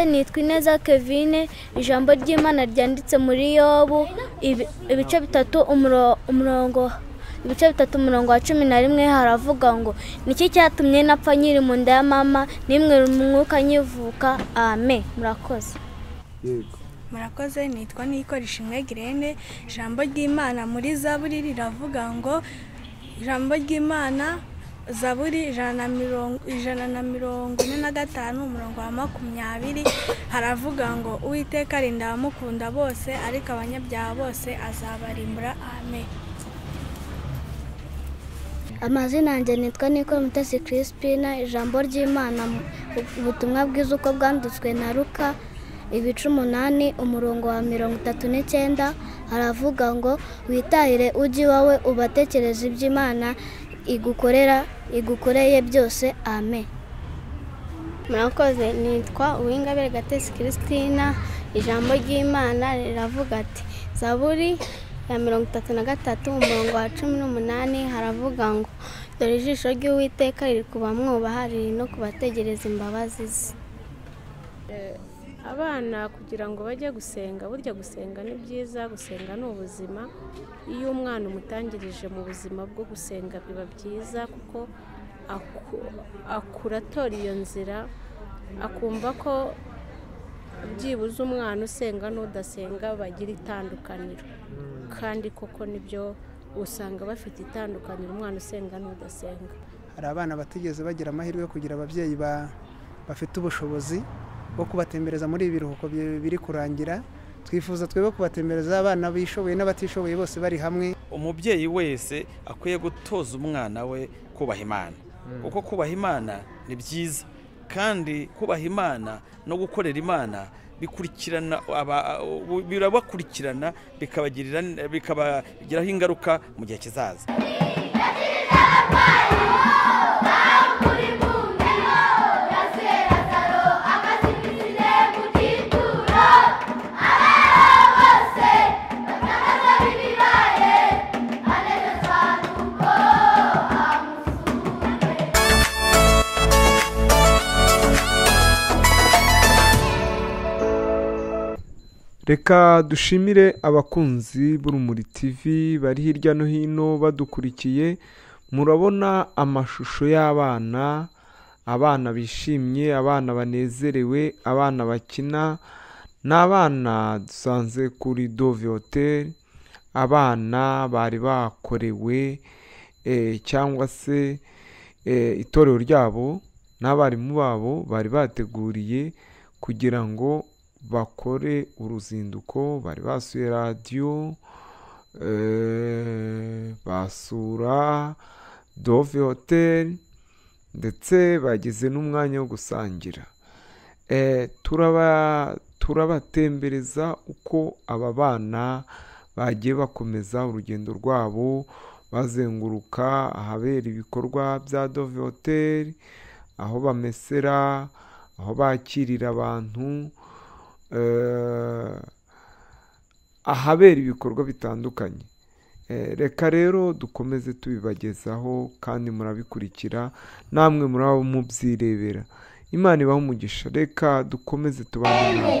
nitwa ineza kevine ijambo ry'imana ryanditse muri yobu. Ibi- ibice bitatu umuro- umurongo ibice bitatu umurongo wa cumi na rimwe haravuga ngo niki cyatumye napfa nkiri mu nda ya mama? Nimwe mu mwuka nkivuka ame murakoze. Yego. Murakoze nitwa nikora ishimwe girene ijambo ry'imana muri zaburi riravuga ngo ijambo ry'imana zaburi ijana na mirongo ine na gatanu umurongo wa makumyabiri haravuga ngo uwiteka arinda abamukunda bose ariko abanyabyaha bose azabarimbura. Amen. Amazina yanjye nitwa nikora mutesi crispina ijambo ry'imana ubutumwa bwiza uko bwanditswe na ruka ibice umunani umurongo wa mirongo itatu n'icyenda haravuga ngo witahire ujye iwawe ubatekereza iby'imana igukorera igukoreye byose amen. Murakoze nitwa uwingabire gatesi christina ijambo ry'imana riravuga ati zaburi ya mirongo itatu na gatatu umurongo wa cumi n'umunani haravuga ngo dore ijisho ry'uwiteka riri kubamwubaha riri no kubategereza imbabazi ze. Abana kugira ngo bajye gusenga burya gusenga ni byiza gusenga ni ubuzima. Iyo umwana umutangirije mu buzima bwo gusenga biba byiza kuko aku- akura atora iyo nzira akumva ko byibuze umwana usenga n'udasenga bagira itandukaniro. Kandi koko ni byo usanga bafite itandukaniro umwana usenga n'udasenga. Hari abana batigeze bagira amahirwe yo kugira ababyeyi ba- bafite ubushobozi. Bwo kubatembereza muri ibi biruhuko bi- biri kurangira. Twifuza twebwe kubatembereza abana bishoboye n'abatishoboye bose bari hamwe. Umubyeyi wese akwiye gutoza umwana we kubaha imana. Kuko kubaha imana ni byiza. Kandi kubaha imana no gukorera imana bikurikirana aba- birabakurikirana bikabagirira bikabagiraho ingaruka mu gihe kizaza. Reka dushimire abakunzi b'urumuri tv bari hirya no hino badukurikiye. Murabona amashusho y'abana abana bishimye abana banezerewe abana bakina ni abana dusanze kuri dove hoteli abana bari bakorewe eh, cyangwa se eh, itorero ryabo n'abarimu babo bari bateguriye kugira ngo bakore uruzinduko bari basuye radiyo eh, basura dove hoteli ndetse bagize n'umwanya wo gusangira. Eh, turaba turabatembereza uko aba bana bagiye bakomeza urugendo rwabo bazenguruka ahabera ibikorwa bya dove hoteli aho bamesera aho bakirira abantu ahabera ibikorwa bitandukanye Eh, reka rero dukomeze tubibagezaho kandi murabikurikira namwe muraba mubyirebera imana ibaho umugisha reka dukomeze tubane nawe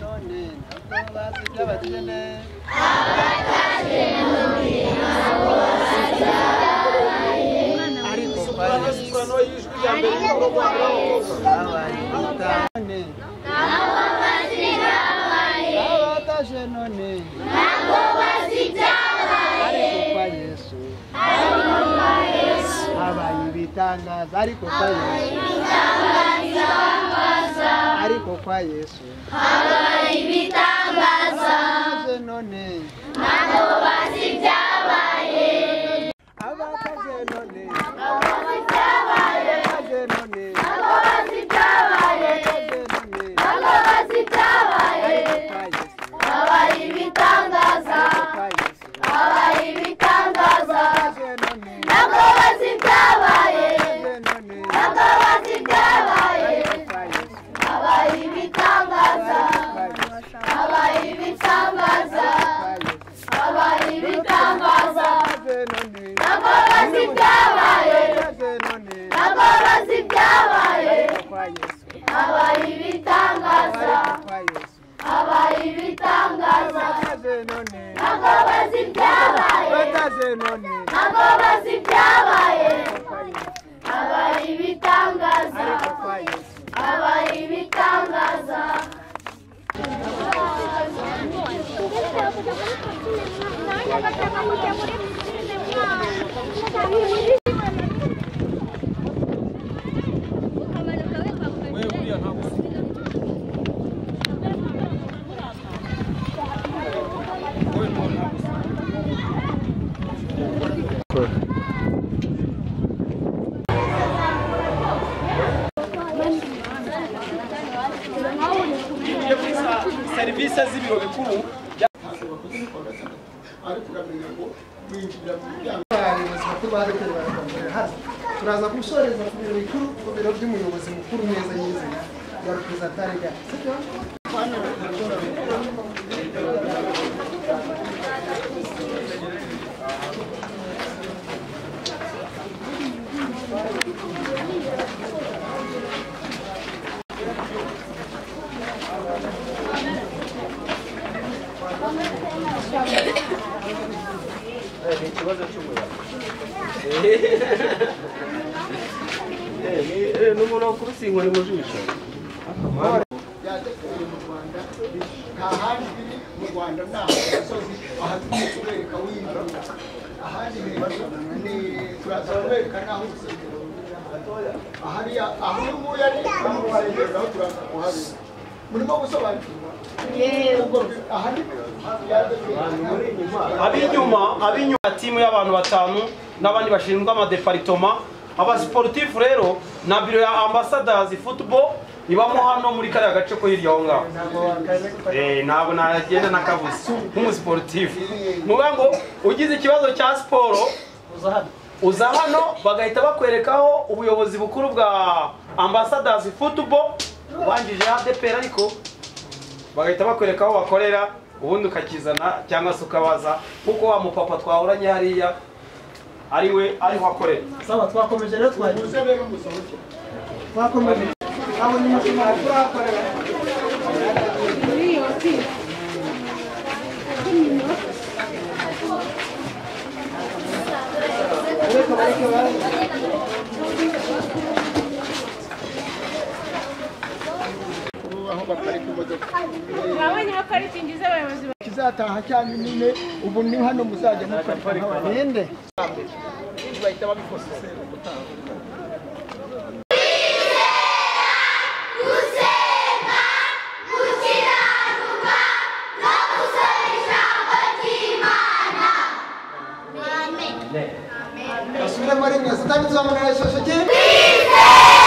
none ntabwo bazi iby'abakene ariko kwa ibitangaza ariko kwa Yesu. Ariko kwa Yesu. Abataje none. Abataje none bagorozi byabaye bagorozi byabaye habaye ibitangaza habaye ibitangaza bagorozi byabaye bagorozi byabaye habaye ibitangaza habaye ibitangaza Thank you. 今天下雨我ったりで。Rwanda. Nta misozi aha turi kubereka w'indura ahandi hejuru ni turaza kubereka n'aho urusengero ahariya aho uyu nguyu ari aho waregezaho turaza kuhabera murimo gusobanukirwa. Ab'inyuma ab'inyuma timu y'abantu batanu n'abandi bashinzwe amadeparitoma abasiporutifu rero na biro ya ambasadazi football ibamo hano muri kariya gace ko hirya aho ngaho. Eh, ntabwo nagenda nakavuze nk'umusiporutifu ni ukuvuga ngo ugize ikibazo cya siporo uza hano. bagahita bakwerekaho ubuyobozi bukuru bwa ambasadazi football ubanjije adeperi ariko bagahita bakwereka aho bakorera ubundi ukakizana cyangwa se ukabaza kuko wa mupapa twahoranye hariya ari we ariho akorera. Aho baparika imodoka mwabonye ko parikingi z'abayobozi kizataha cyangwa nyine ubu ni hano muzajya muparika nk'abagende bahita babikosa basubiremo rimwe satani tuzamurira ishusho ki murakoze nitwa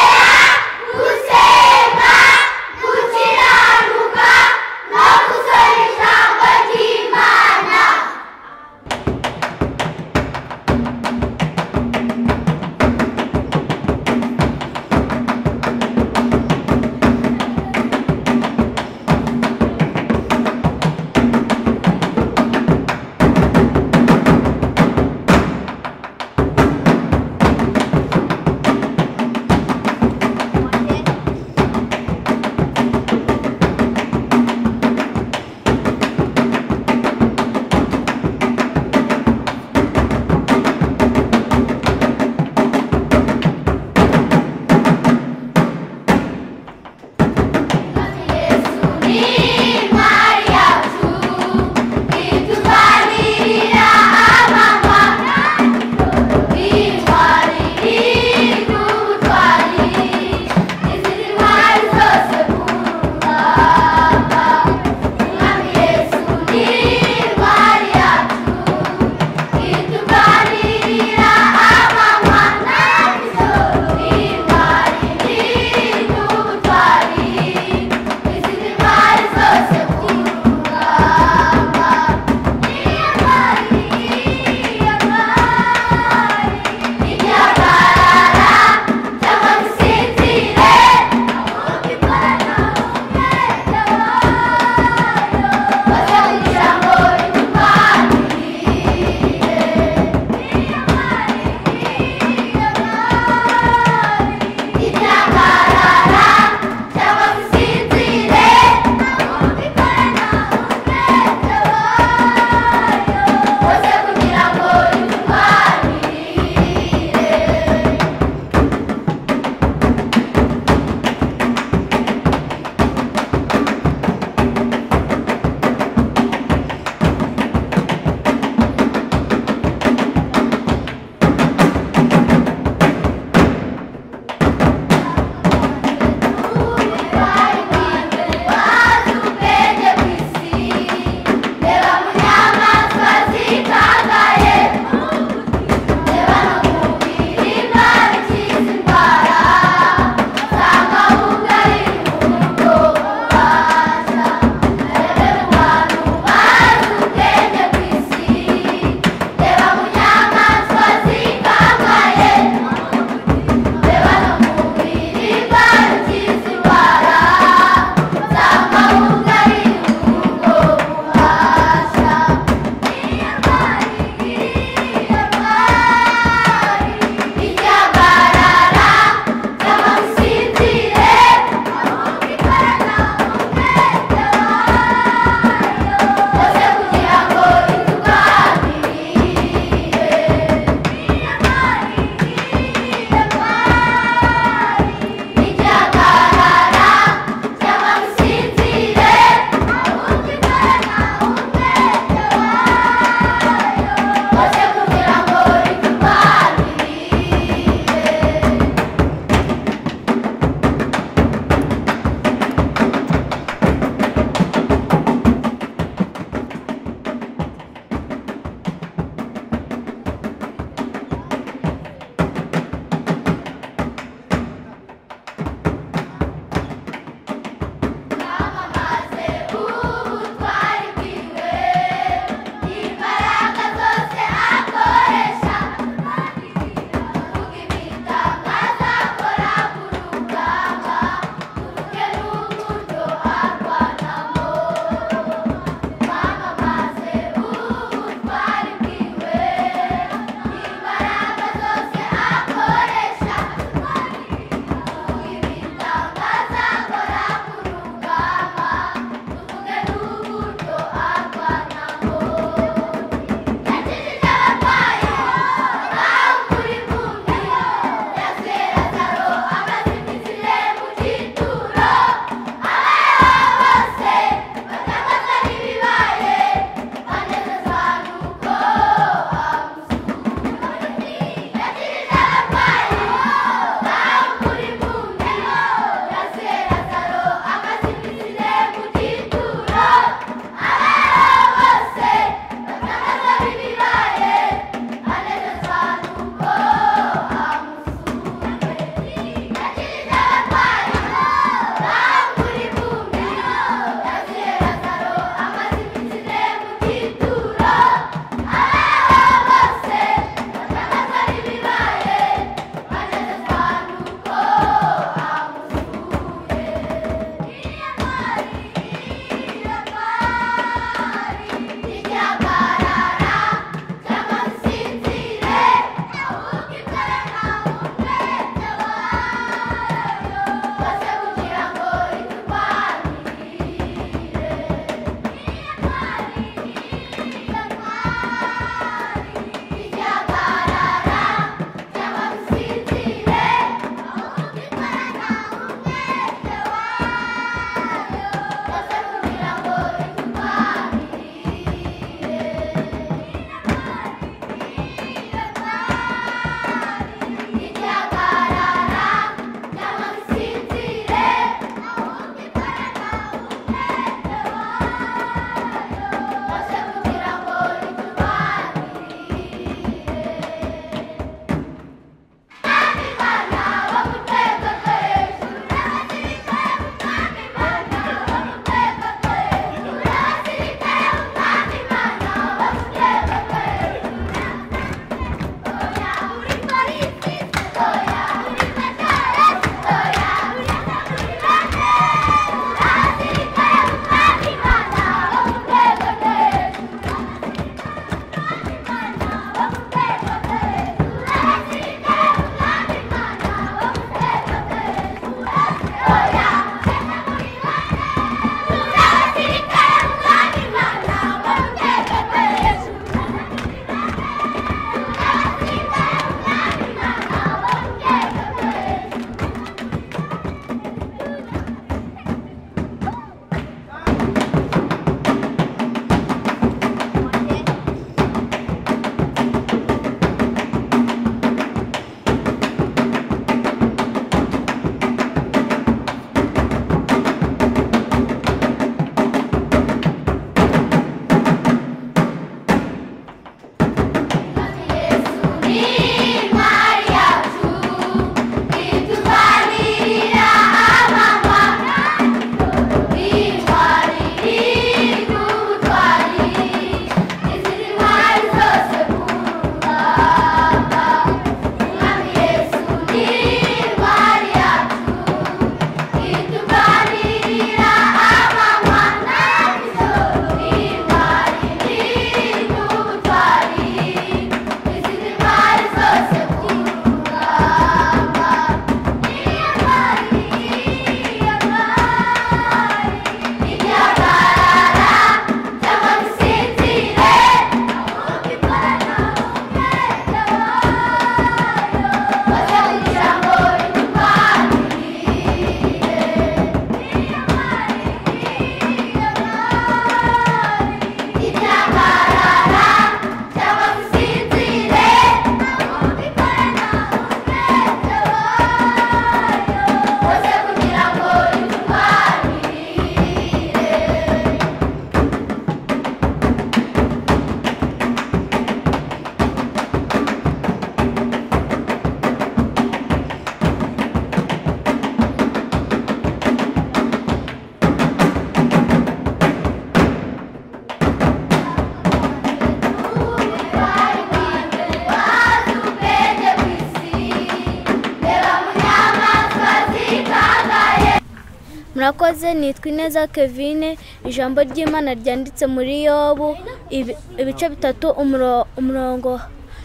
ineza kevine ijambo ry'imana ryanditse muri yobu ibi- ibice bitatu umuro- umurongo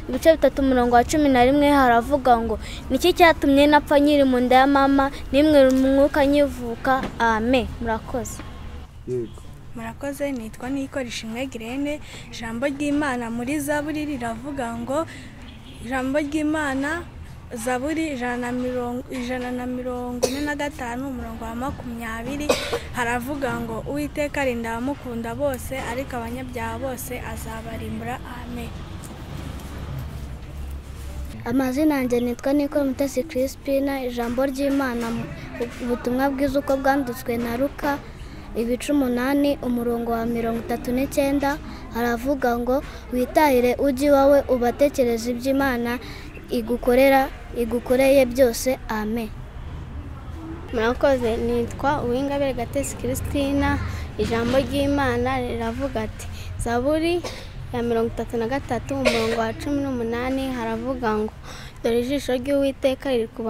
ibice bitatu umurongo wa cumi na rimwe haravuga ngo niki cyatumye napfa nkiri mu nda ya mama? Nimwe umwuka nkivuka ame murakoze. Yego. Murakoze nitwa nikoresha imwe girene ijambo ry'imana muri zaburi riravuga ngo ijambo ry'imana zaburi ijana na mirongo ine na gatanu umurongo wa makumyabiri haravuga ngo uwiteka arinda abamukunda bose ariko abanyabyaha bose azabarimbura amen. Amazina yanjye nitwa niko mutesi crispina ijambo ry'imana ubutumwa bwiza uko bwanditswe na ruka ibice umunani umurongo wa mirongo itatu n'icyenda haravuga ngo witahire ujye iwawe ubatekereza iby'imana igukorera igukoreye byose. Amen. Murakoze. Nitwa uwingabire gatesi christina. Ijambo ry'imana riravuga ati zaburi ya mirongo itatu na gatatu umurongo wa cumi n'umunani haravuga ngo dore ijisho ry'uwiteka riri ku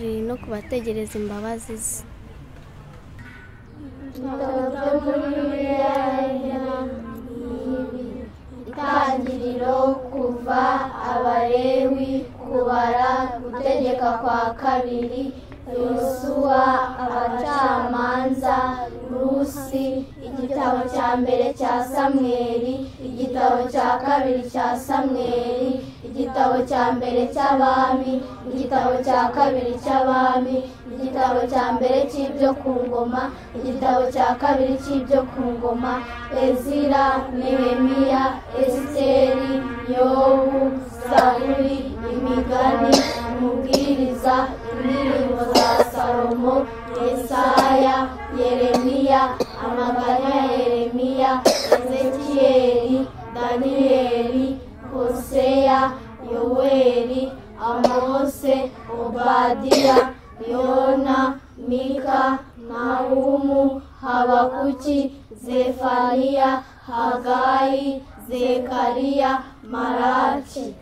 riri no kubategereza imbabazi ze. Itangiriro kuva abalewi kubara gutegeka kwa kabiri yosuwa abacamanza rusi igitabo cya mbere cya samweri igitabo cya kabiri cya samweri igitabo cya mbere cy'abami igitabo cya kabiri cy'abami igitabo cya mbere cy'ibyo ku ngoma igitabo cya kabiri cy'ibyo ku ngoma ezira nehemiya esiteri yobu zaburi imigani umubwiriza indirimbo za salomo yesaya yeremiya amaganya ya yeremiya ezekiyeli daniyeli hoseya yoweri amose obadiya yona mika nahumu habakuki zefaniya hagayi zekariya maraki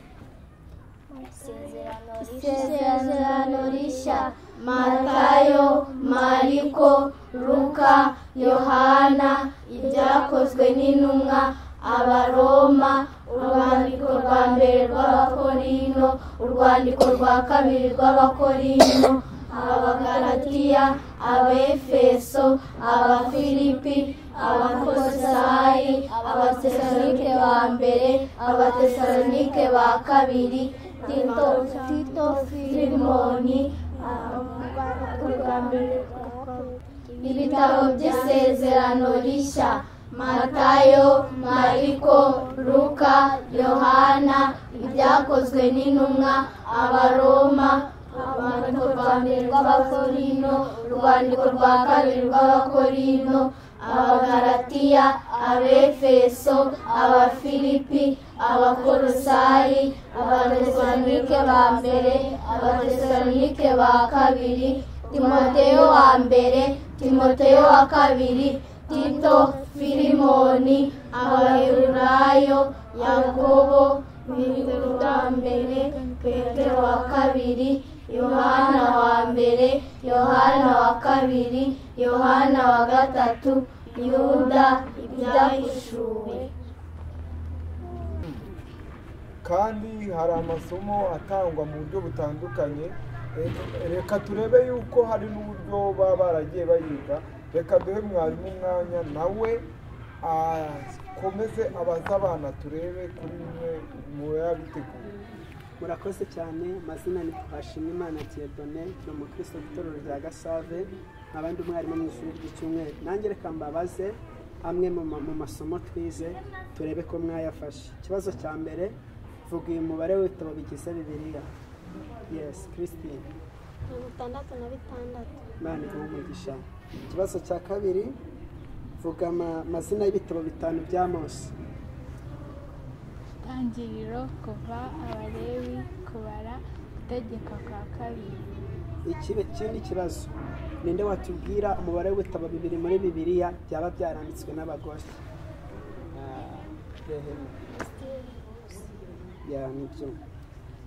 isezerano rishya matayo mariko luka yohana ibyakozwe n'intumwa abaroma urwandiko rwa mbere rw'abakorino urwandiko rwa kabiri rw'abakorino abagalatiya abefeso abafilipi abakolosayi abatesalonike ba mbere abatesalonike ba kabiri tito tito filimoni ibitabo by'isezerano rishya matayo mariko luka yohana ibyakozwe n'intumwa abaroma urwandiko rwa mbere rw'abakorino urwandiko rwa kabiri rw'abakorino abagalatiya abefeso abafilipi abakolosayi abatesalonike ba mbere abatesalonike ba kabiri timoteyo wa mbere timoteyo wa kabiri tito filimoni abaheburayo yakobo wa mbere petero wa kabiri yohana wa mbere yohana wa kabiri yohana wa gatatu yuda ibyahishuwe kandi hari amasomo atangwa mu buryo butandukanye. Eh, reka turebe yuko hari n'uburyo baba baragiye bayiga. Reka duhe mwarimu umwanya nawe akomeze abaze abana turebe kuri bimwe mu yabiteguye murakoze cyane amazina ni twashimwe imana diyedone ni umukristo w'itorero rya gasave abandi umwarimu mu ishuri ry'icyumweru. Nanjye reka mbabaze amwe mu ma- mu masomo twize turebe ko mwayafashe. Ikibazo cya mbere vuga uyu mubare w'ibitabo bigize bibiliya. Yesi christine. Mirongo itandatu na bitandatu. Imana iguhe umugisha. Ikibazo cya kabiri vuga ama- amazina y'ibitabo bitanu bya mose. Tangiriro kuva abalewi kubara gutegeka kwa kabiri. Ikindi kibazo ninde watubwira umubare w'ibitabo bibiri muri bibiliya byaba byaranditswe n'abagore? Ah,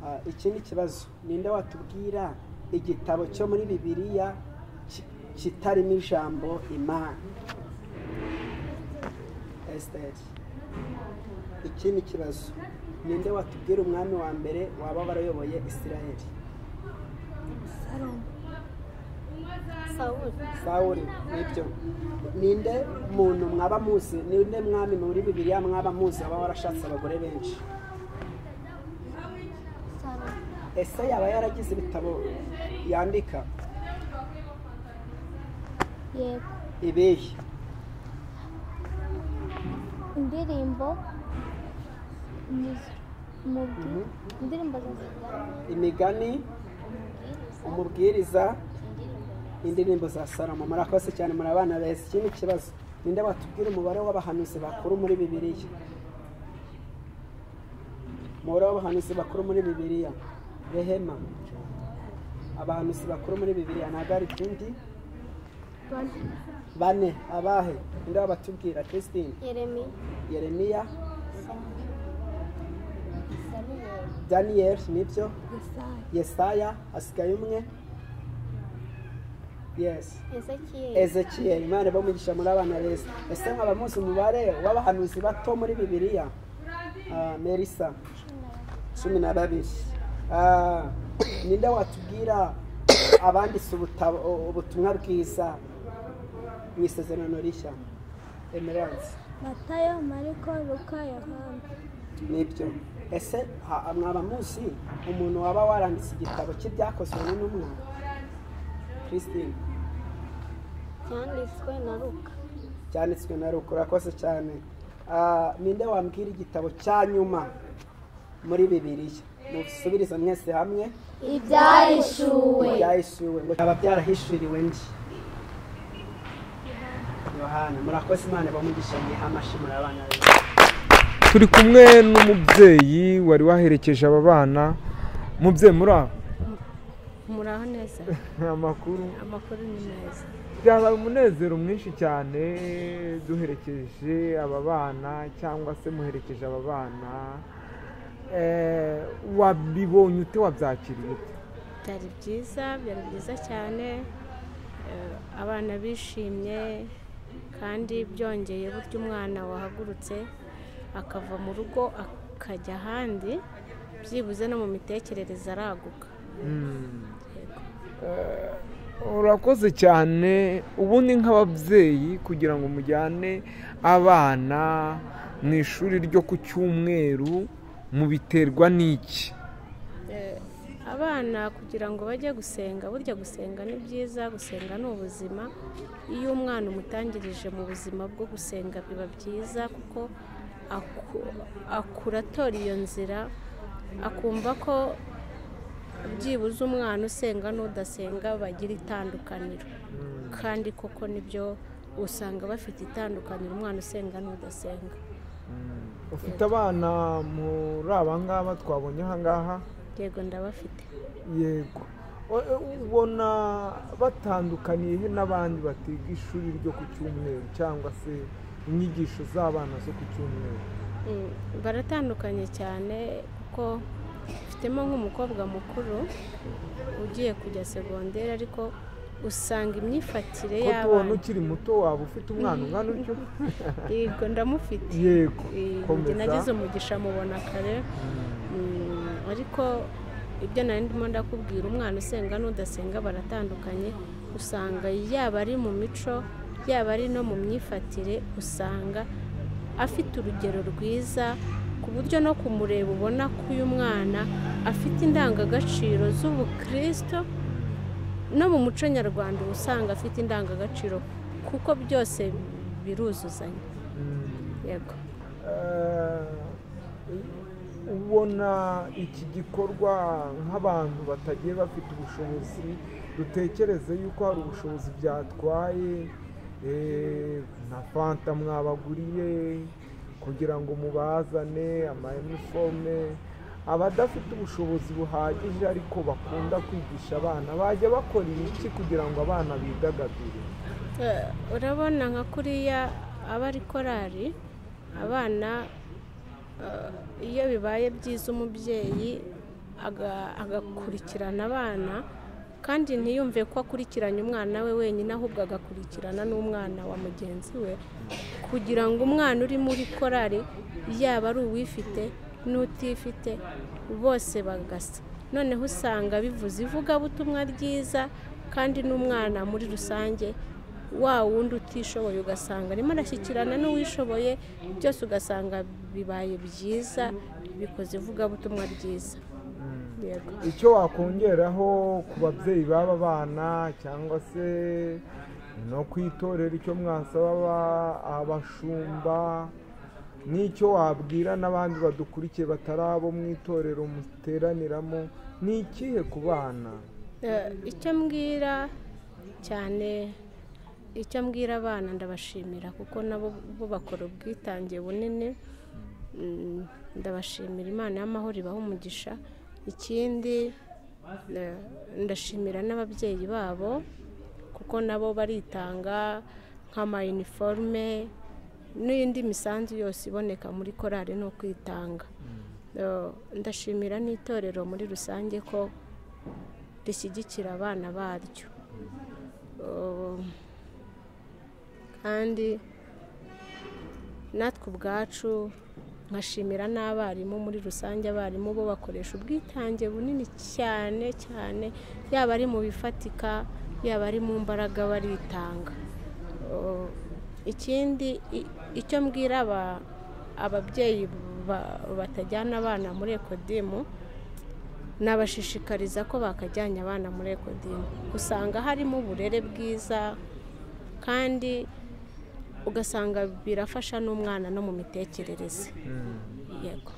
Ah, ikindi kibazo ninde watubwira igitabo cyo muri bibiliya ki- kitarimo ijambo imana? Esiteri ikindi kibazo ninde watubwira umwami wa mbere waba warayoboye isirayeli? Sawuri ni byo. Ninde muntu mwaba muzi ninde mwami muri bibiliya mwaba muzi waba warashatse abagore benshi? Ese yaba yaragize ibitabo yandika? Ibihe? Indirimbo imizo- umubwi- indirimbo za imigani umubwiriza indirimbo za salomo. Murakoze cyane muri abana beza. Ikindi kibazo ninde watubwira umubare w'abahanuzi bakuru muri bibiliya? Umubare w'abahanuzi bakuru muri bibiliya? Rehema. Abahanuzi bakuru muri bibiliya ntabwo ari tundi bane. Abahe? Ninde wabatubwira? Christine. Yeremi yeremiya. Daniyeli ni byo yesaya. Hasigaye umwe yesi ezekiyeli imana bamugisha muri abana beza. Ese nkaba muzi umubare w'abahanuzi bato muri bibiliya? Ah, merisa cumi na babiri. Ah, ninde watubwira abanditse ubutumwa bwiza mu isezerano rishya? Emerance matayo mariko luka yohana. Nibyo. Ese mwaba muzi umuntu waba waranditse igitabo cy'ibyakozwe n'intumwa christine. Cyanditswe na luka. Cyanditswe na ruko urakoze cyane. Ah, ninde wambwira igitabo cya nyuma muri bibiliya. Musubirize mwese hamwe. Ibyahishuwe ibyahishuwe ngo byaba byarahishuriwe ndi yohana murakoze imana bamugisha mwiha amashyi muri abana beza turi kumwe n'umubyeyi wari waherekeje aba bana. Mubyeyi muri aho? Muraho neza. Amakuru? Amakuru ni meza. Byabaye umunezero mwinshi cyane duherekeje aba bana cyangwa se muherekeje aba bana. Eh, wabibonye ute wabyakiriye byari byiza byari byiza cyane. Eh, abana bishimye kandi byongeye buryo umwana wahagurutse. Akava mu rugo akajya ahandi byibuze no mu mitekerereze araguka. Eh, urakoze cyane. Ubundi nk'ababyeyi kugira ngo mujyane abana mu ishuri ryo ku cyumweru mubiterwa n'iki? Eh, abana kugira ngo bajye gusenga burya gusenga ni byiza gusenga ni ubuzima. Iyo umwana umutangirije mu buzima bwo gusenga biba byiza kuko akura atora iyo nzira akumva ko byibuze umwana usenga n'udasenga bagira itandukaniro. Kandi koko ni byo usanga bafite itandukaniro umwana usenga n'udasenga. Ufite abana muri aba ngaba twabonye aha ngaha? Yego ndabafite. Yego. E, ubona batandukaniye n'abandi batiga ishuri ryo ku cyumweru cyangwa se inyigisho z'abana zo ku cyumweru. Mm, baratandukanye cyane kuko mfitemo nk'umukobwa mukuru ugiye kujya segonderi ariko usanga imyifatire ko tubona y'abana ukiri muto waba ufite umwana ungana utyo? Yego ndamufite. Yego, nagize umugisha mubona kare. Mm, ariko ibyo nari ndimo ndakubwira umwana usenga n'udasenga baratandukanye usanga yaba ari mu mico yaba ari no mu myifatire usanga afite urugero rwiza ku buryo no kumureba ubona ko uyu mwana afite indangagaciro z'ubukristo no mu muco nyarwanda uba usanga afite indangagaciro kuko byose biruzuzanya. Yego. Eh, ubona iki gikorwa nk'abantu batagiye bafite ubushobozi dutekereze yuko hari ubushobozi byatwaye? Na fanta mwabaguriye kugira ngo mubazane amayinifome abadafite ubushobozi buhagije ariko bakunda kwigisha abana bajya bakora iki kugira ngo abana bidagadure. Eh, urabona nka kuriya aba ari korari abana eh, iyo bibaye byiza umubyeyi aga- agakurikirana abana kandi ntiyumve ko akurikiranye umwana we wenyine ahubwo agakurikirana n'umwana wa mugenzi we. Kugira ngo umwana uri muri korari yaba ari uwifite n'utifite bose bagasa. Noneho usanga bivuze ivugabutumwa ryiza kandi n'umwana muri rusange wa wundi utishoboye ugasanga arimo arashyikirana n'uwishoboye byose ugasanga bibaye byiza bikoze ivugabutumwa ryiza. Icyo wakongeraho ku babyeyi b'aba bana cyangwa se no ku itorero icyo mwasaba aba- abashumba n'icyo wabwira n'abandi badukurikiye batari abo mu itorero muteraniramo ni ikihe ku bana? Eh, icyo mbwira cyane icyo mbwira abana ndabashimira kuko nabo bo bakora ubwitange bunini. Mm, ndabashimira imana y'amahoro ibaha umugisha. Ikindi ndashimira n'ababyeyi babo kuko nabo baritanga nk'amayiniforume n'indi misanzu yose iboneka muri korari ni ukwitanga. Eh, ndashimira n'itorero muri rusange ko rishyigikira abana baryo. Uh, kandi natwe ubwacu nkashimira n'abarimu muri rusange abarimu bo bakoresha ubwitange bunini cyane cyane yaba ari mu bifatika yaba ari mu mbaraga baritanga. Uh, ikindi icyo mbwira aba- ababyeyi ba- batajyana abana muri ekodimu nabashishikariza ko bakajyanye abana muri ekodimu usanga harimo uburere bwiza kandi ugasanga birafasha n'umwana no mu mitekerereze. Yego.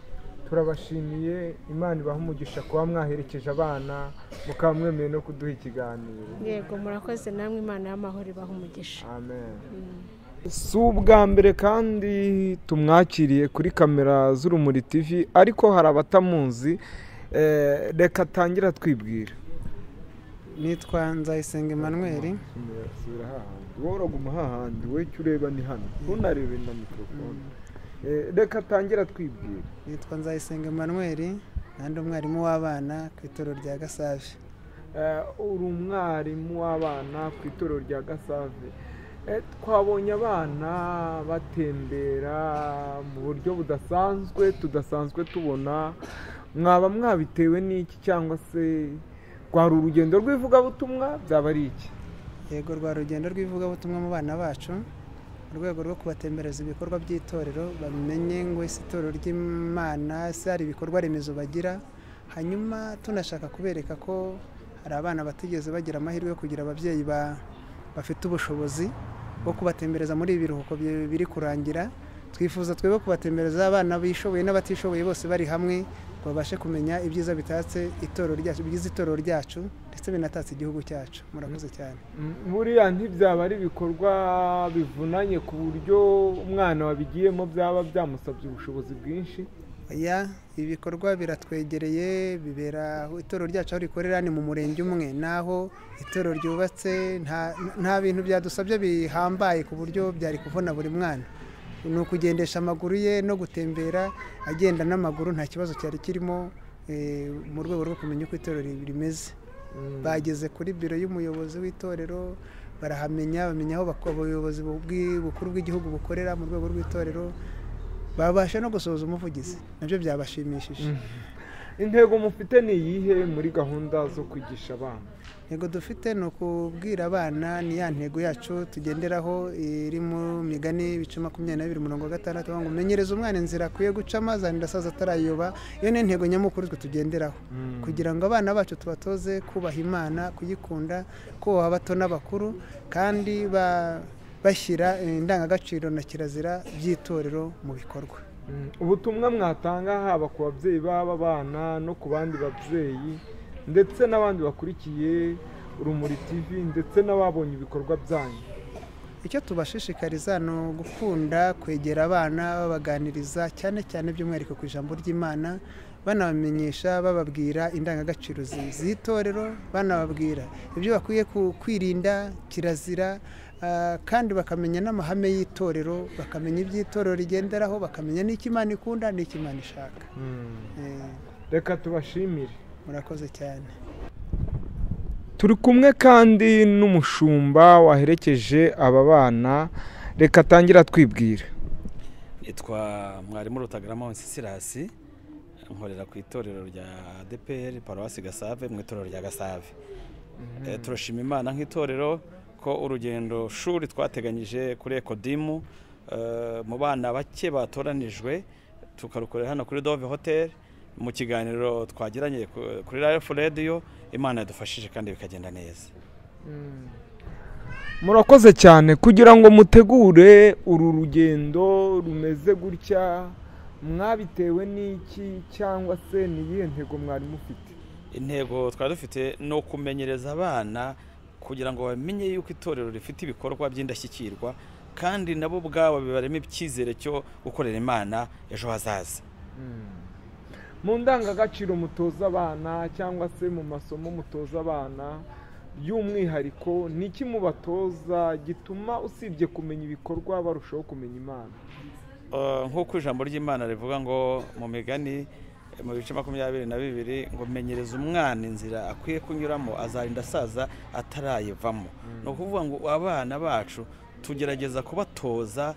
Turabashimiye imana ibaha umugisha kuba mwaherekeje abana mukaba mwemeye no kuduha ikiganiro. Yego murakoze namwe imana y'amahoro ibaha umugisha. Amen. Si ubwa mbere kandi tumwakiriye kuri kamera z'urumuri tv ariko hari abatamuzi Eh, reka atangira twibwira nitwa nzayisenga hahandi wowe uraguma hahandi we icyo ureba ni hano. Ntunarebe na mikorofone Eh, reka atangira twibwira nitwa nzayisenga emmanuel nandi umwarimu w'abana ku itorero rya gasave. Eh, uri umwarimu w'abana ku itorero rya gasave. Eh, twabonye abana batembera mu buryo budasanzwe tudasanzwe tubona. Mwaba mwabitewe n'iki cyangwa se rwari urugendo rw'ivugabutumwa byaba ari iki? Yego rwa rugendo rw'ivugabutumwa mu bana bacu mu rwego rwo kubatembereza ibikorwa by'itorero bamenye ngo ese itorero ry'imana ese hari ibikorwa remezo bagira? Hanyuma tunashaka kubereka ko hari abana batigeze bagira amahirwe yo kugira ababyeyi ba- bafite ubushobozi bwo kubatembereza muri ibi biruhuko bi- biri kurangira. Twifuza twebwe kubatembereza abana bishoboye n'abatishoboye bose bari hamwe babashe kumenya ibyiza bitatse itorero ryacu bigize itorero ryacu ndetse binatatse igihugu cyacu. Murakoze cyane. Buriya ntibyaba ari ibikorwa bivunanye ku buryo umwana wabigiyemo byaba byamusabye ubushobozi bwinshi. Oya ibi bikorwa biratwegereye bibera itorero ryacu aho rikorera ni mu murenge umwe. Naho itorero ryubatse nta bintu byadusabye bihambaye ku buryo byari kuvuna buri mwana. Ni ukugendesha amaguru ye no gutembera agenda n'amaguru nta kibazo cyari kirimo eh, mu rwego rwo kumenya uko itorero rimeze. Bageze kuri biro y'umuyobozi w'itorero barahamenya bamenya aho bw'i- bukuru bw'igihugu bukorera mu rwego rw'itorero babasha no gusohoza umuvugizi. Nabyo byabashimishije. Intego mufite ni iyihe muri gahunda zo kwigisha abana? Intego dufite ni ukubwira abana ni ya ntego yacu tugenderaho iri mu migani ibice makumyabiri na bibiri mirongo gatandatu ngo menyereza umwana inzira akwiye gucamo azanira asaza atarayoba. Iyo ni intego nyamukuru twe tugenderaho. Kugira ngo abana bacu tubatoze kubaha imana kuyikunda kubaha abato n'abakuru kandi ba- bashyira indangagaciro na kirazira by'itorero mu bikorwa. Mm, ubutumwa mwatanga haba ku babyeyi b'aba bana no ku bandi babyeyi ndetse n'abandi bakurikiye urumuri tv ndetse n'ababonye ibikorwa byanyu. Icyo tubashishikariza ni ugukunda kwegera abana babaganiriza cyane cyane by'umwihariko ku ijambo ry'imana banabamenyesha bababwira indangagaciro zi- z'itorero banababwira ibyo bakwiye kwirinda kirazira ah, kandi bakamenya n'amahame y'itorero bakamenya iby'itorero rigenderaho bakamenya n'icyo imana ikunda n'icyo imana ishaka Eh, reka tubashimire. Murakoze cyane. Turi kumwe kandi n'umushumba waherekeje aba bana. Reka atangire atwibwira nitwa mwarimu rutagarama Wenceslas nkorera ku itorero rya ADPR paruwasi gasave mu itorero rya gasave. Eh, turashima imana nk'itorero ko urugendo shuri twateganyije kuri ekodimu eh, mu bana bake batoranijwe tukarukorera hano kuri dove hotel. Mu kiganiro twagiranye ku- kuri life radio imana yadufashije kandi bikagenda neza. Murakoze cyane. Kugira ngo mutegure uru rugendo rumeze gutya mwabitewe n'iki cyangwa se ni iyihe ntego mwari mufite? Intego twari dufite ni ukumenyereza abana kugira ngo bamenye yuko itorero rifite ibikorwa by'indashyikirwa kandi nabo ubwabo bibaremo icyizere cyo gukorera imana ejo hazaza. Mu ndangagaciro mutoza abana cyangwa se mu masomo mutoza abana by'umwihariko ni iki mubatoza gituma usibye kumenya ibikorwa barushaho kumenya imana? Uh, nk'uko ijambo ry'imana rivuga ngo mu migani eh, mu bice makumyabiri na bibiri ngo menyereza umwana inzira akwiye kunyuramo azarinda asaza atarayivamo. Ni ukuvuga ngo abana bacu tugerageza kubatoza eh,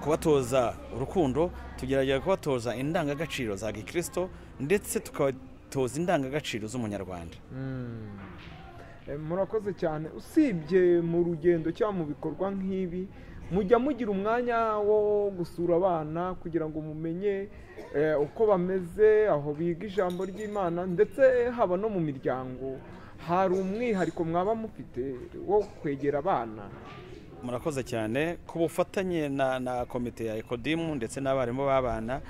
kubatoza urukundo tugerageza kubatoza indangagaciro za gikristo ndetse tukabatoza indangagaciro z'umunyarwanda. Eh, murakoze cyane. Usibye mu rugendo cyangwa mu bikorwa nk'ibi mujya mugira umwanya wo gusura abana kugira ngo mumenye eh, uko bameze aho biga ijambo ry'imana ndetse haba no mu miryango. Hari umwihariko mwaba mufite wo kwegera abana. Murakoze cyane. Ku bufatanye na, na komite ya ekodimu ndetse n'abarimu b'abana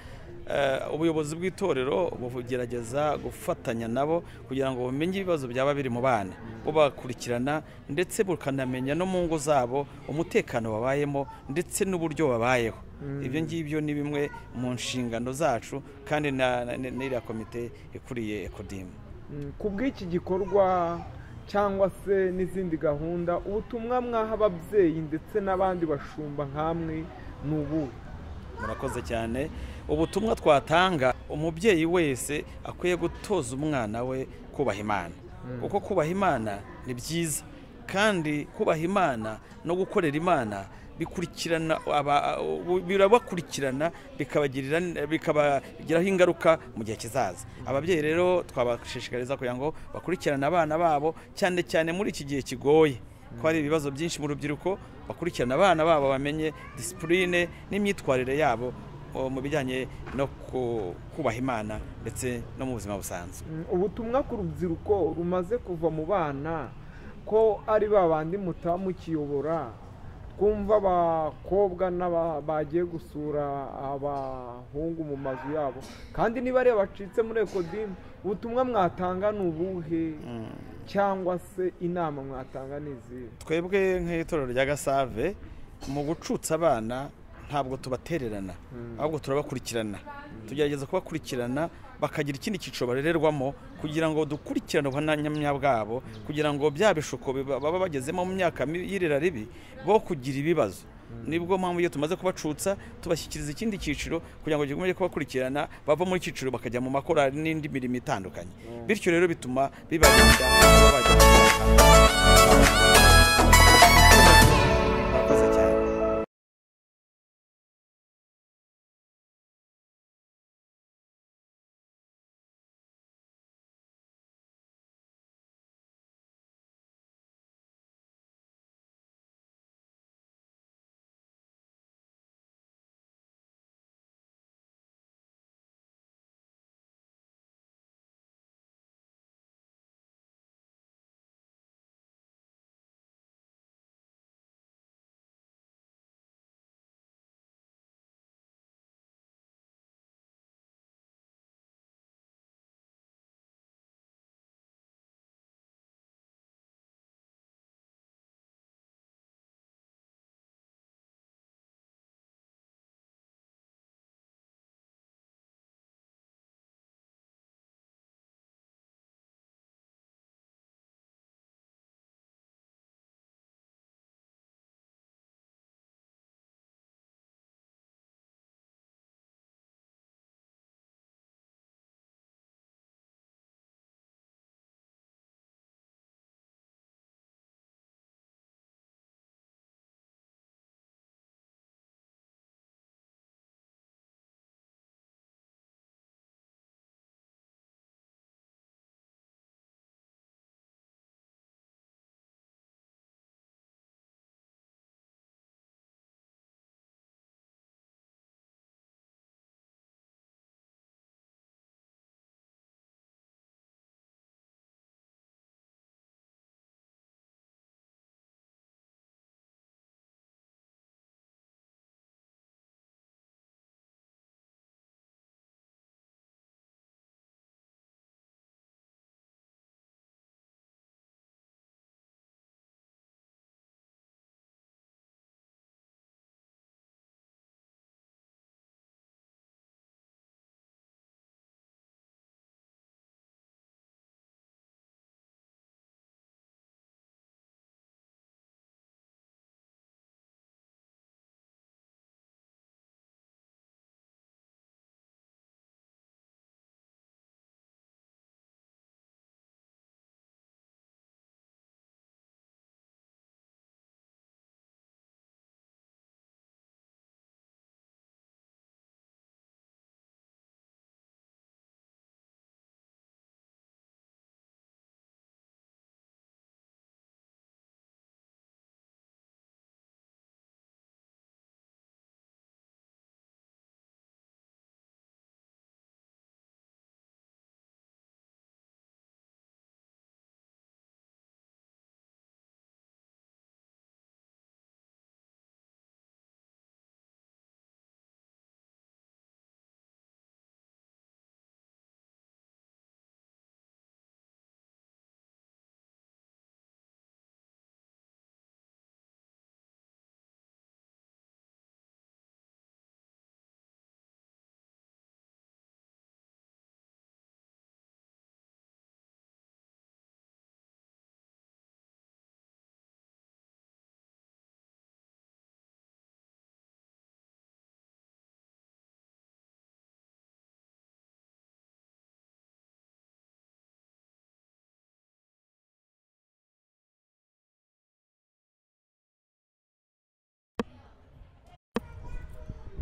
eh, ubuyobozi bw'itorero bugerageza gufatanya nabo kugira ngo bumenye ibibazo byaba biri mu bana. Bubakurikirana ndetse bukanamenya no mu ngo zabo umutekano babayemo ndetse n'uburyo babayeho Mm. ibyo ngibyo ni bimwe mu nshingano zacu kandi n'iriya komite ikuriye ekodimu Mm, ku bw'iki gikorwa cyangwa se n'izindi gahunda ubutumwa mwaha ababyeyi ndetse n'abandi bashumba nk'amwe ni ubuhe? Murakoze cyane. Ubutumwa twatanga umubyeyi wese akwiye gutoza umwana we kubaha imana. Mm. kuko kubaha imana ni byiza. Kandi kubaha imana no gukorera imana bikurikirana aba- birabakurikirana bikabagiraho ingaruka mu gihe kizaza. Ababyeyi rero twabashishikariza kugira ngo bakurikirane abana babo cyane cyane muri iki gihe kigoye. Ko hari ibibazo byinshi mu rubyiruko bakurikirana abana babo bamenye disipurine n'imyitwarire yabo mu bijyanye no ku- kubaha imana ndetse no mu buzima busanzwe. Ubutumwa ku rubyiruko rumaze kuva mu bana ko ari ba bandi mutaba twumva abakobwa bagiye gusura abahungu mu mazu yabo. Kandi niba ari abacitse muri ekodimu ubutumwa mwatanga ni ubuhe? Cyangwa se inama mwatanga ni izihe? Twebwe nk'itorero rya gasave mu gucutsa abana ntabwo tubatererana. Ahubwo turabakurikirana. Tugerageza kubakurikirana bakagira ikindi cyiciro barererwamo kugira ngo dukurikirane ubuhamya bwabo kugira ngo bya bishuko baba bagezemo mu myaka y'irera ribi bo kugira ibibazo. Nibwo mpamvu iyo tumaze kubacutsa tubashyikiriza ikindi cyiciro kugira ngo gikomeje kubakurikirana bava muri cyiciro bakajya mu makorali n'indi mirimo itandukanye. Bityo rero bituma bibarinda bajya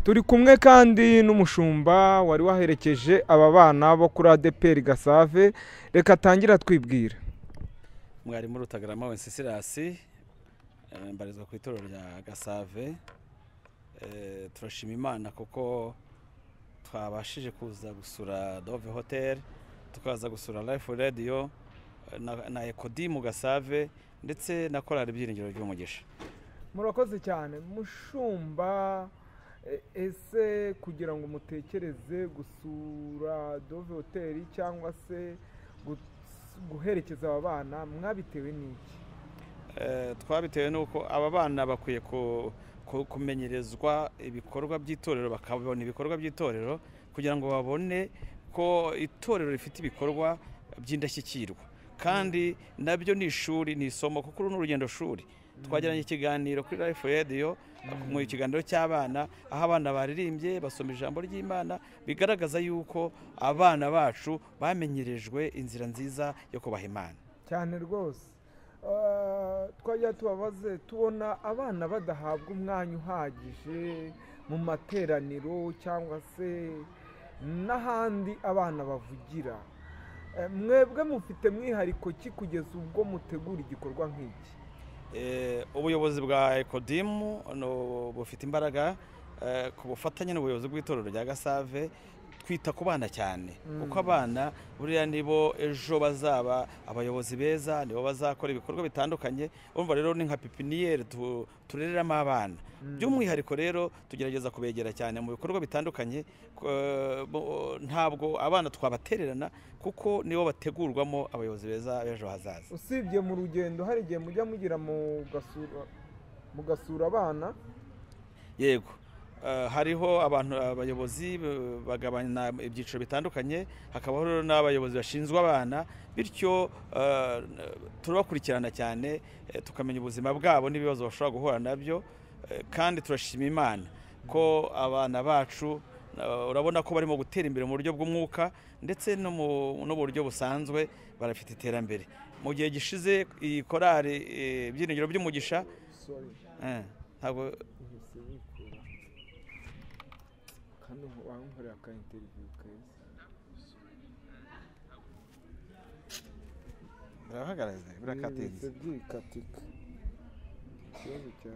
turi kumwe kandi n'umushumba wari waherekeje aba bana bo kuri adeperi gasave. Reka atangira twibwira mwarimu rutagarama wencesirasi mbarizwa ku itorero rya gasave. Eh, turashima imana kuko twabashije kuza gusura dove hotel tukaza gusura life radio eh, na, na ekodimu gasave ndetse na korali ibyiringiro by'umugisha. Murakoze cyane. Mushumba ese kugira ngo mutekereze gusura dove hoteli cyangwa se gu- guherekeza aba bana mwabitewe n'iki? Eh, twabitewe n'uko aba bana bakwiye ku- ku- kumenyerezwa ibikorwa by'itorero bakabona ibikorwa by'itorero kugira ngo babone ko itorero rifite ibikorwa by'indashyikirwa. Kandi na byo ni ishuri ni isomo kuko uru ni urugendo shuri. Twagiranye ikiganiro kuri life radio mu kiganiro cy'abana aho abana baririmbye basoma ijambo ry'imana bigaragaza yuko abana bacu bamenyerejwe inzira nziza yo kubaha imana. Cyane rwose. Ah, twajya tubabaze tubona abana badahabwa umwanya uhagije mu materaniro cyangwa se n'ahandi abana bavugira. Eh, mwebwe mufite mwihariko ki kugeza ubwo mutegura igikorwa nk'iki? Ubuyobozi bwa ekodimu bufite imbaraga eh, ku bufatanye n'ubuyobozi bw'itorero rya gasave. Twita ku bana cyane. Mm. kuko abana buriya nibo ejo bazaba abayobozi beza nibo bazakora ibikorwa bitandukanye. Urumva rero ni nka pipiniyeri tu- turereramo abana. Mm. by'umwihariko rero tugerageza kubegera cyane mu bikorwa bitandukanye ntabwo abana twabatererana kuko nibo bategurwamo abayobozi beza b'ejo hazaza. Usibye mu rugendo hari igihe mujya mugira mugasura abana? Yego. Hariho abantu abayobozi eh, bagabana ibyiciro bitandukanye hakabaho n'abayobozi bashinzwe abana bityo eh, turabakurikirana cyane eh, tukamenya ubuzima bwabo n'ibibazo bashobora guhura na byo eh, kandi turashima imana ko abana bacu eh, urabona ko barimo gutera imbere mu buryo bw'umwuka ndetse no mu buryo busanzwe barafite iterambere. Mu gihe gishize iyi korari eh, ibyiringiro by'umugisha eh, ntabwo kandi wankorera aka interiviyu keza birahagaze birakatinze byikatika ikibazo cya